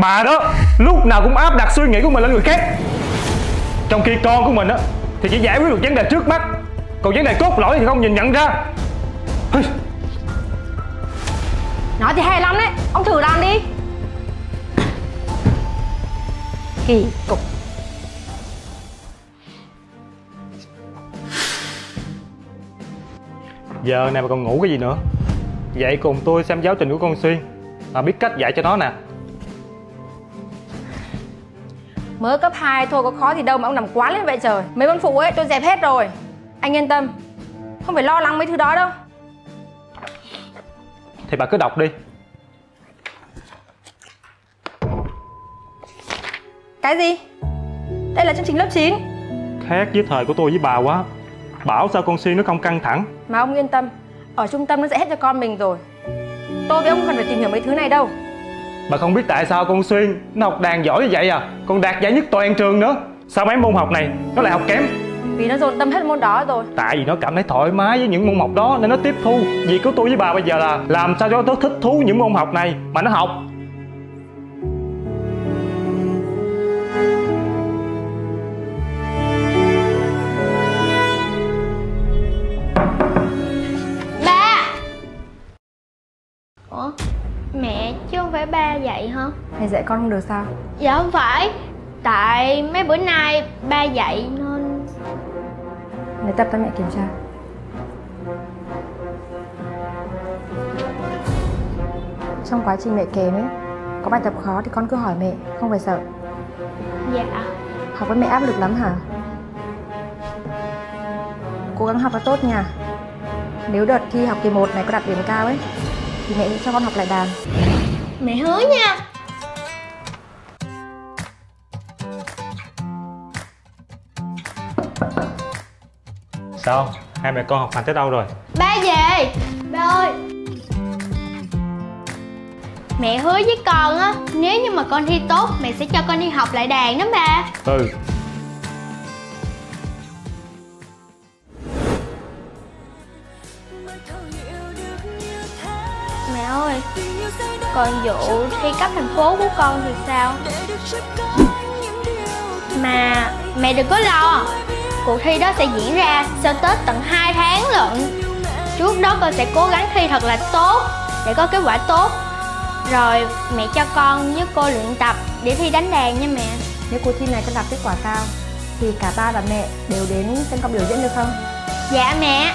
Bà đó lúc nào cũng áp đặt suy nghĩ của mình lên người khác. Trong khi con của mình á Thì chỉ giải quyết được vấn đề trước mắt. Còn vấn đề cốt lõi thì không nhìn nhận ra. Nói thì hay lắm đấy. Ông thử làm đi. Kỳ cục. Giờ này mà còn ngủ cái gì nữa? Dậy cùng tôi xem giáo trình của con Xuyên. Mà biết cách dạy cho nó nè Mới cấp 2 thôi có khó gì đâu mà ông làm quá lên vậy trời. Mấy môn phụ ấy tôi dẹp hết rồi. Anh yên tâm. Không phải lo lắng mấy thứ đó đâu. Thì bà cứ đọc đi. Cái gì? Đây là chương trình lớp 9 Khác với thời của tôi với bà quá. Bảo sao con Xuyên nó không căng thẳng. Mà ông yên tâm Ở trung tâm nó sẽ hết cho con mình rồi. Tôi với ông không cần phải tìm hiểu mấy thứ này đâu Bà không biết tại sao con Xuyên Nó học đàn giỏi như vậy à? Còn đạt giải nhất toàn trường nữa. Sao mấy môn học này nó lại học kém? Vì nó dồn tâm hết môn đó rồi. Tại vì nó cảm thấy thoải mái với những môn học đó Nên nó tiếp thu. Việc của tôi với bà bây giờ là Làm sao cho nó thích thú những môn học này Mà nó học. Ba! Ủa phải ba dạy hả? Mày dạy con không được sao? Dạ không phải. Tại mấy bữa nay ba dạy nên Để tập cho mẹ kiểm tra. Trong quá trình mẹ kèm ấy Có bài tập khó thì con cứ hỏi mẹ Không phải sợ. Dạ. Học với mẹ áp lực lắm hả? Cố gắng học cho tốt nha. Nếu đợt thi học kỳ 1 này có đạt điểm cao ấy Thì mẹ sẽ cho con học lại đàn Mẹ hứa nha. Sao Hai mẹ con học hành tới đâu rồi? Ba về. Ba ơi. Mẹ hứa với con á Nếu như mà con thi tốt Mẹ sẽ cho con đi học lại đàn đó ba Ừ Mẹ ơi Còn vụ thi cấp thành phố của con thì sao? Mà mẹ đừng có lo Cuộc thi đó sẽ diễn ra sau Tết tận 2 tháng lận. Trước đó con sẽ cố gắng thi thật là tốt Để có kết quả tốt. Rồi mẹ cho con với cô luyện tập để thi đánh đàn nha mẹ. Nếu cuộc thi này con đạt kết quả cao Thì cả ba và mẹ đều đến xem con biểu diễn được không? Dạ mẹ